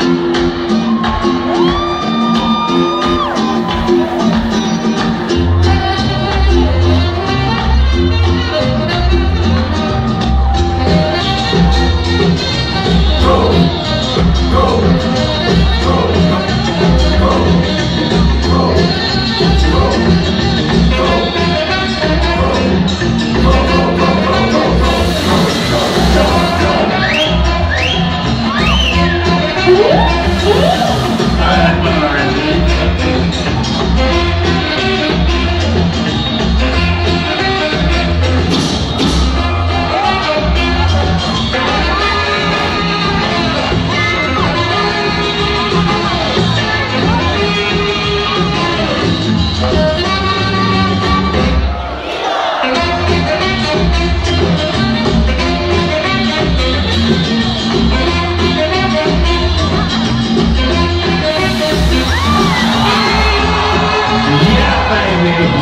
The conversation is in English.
Música Hey,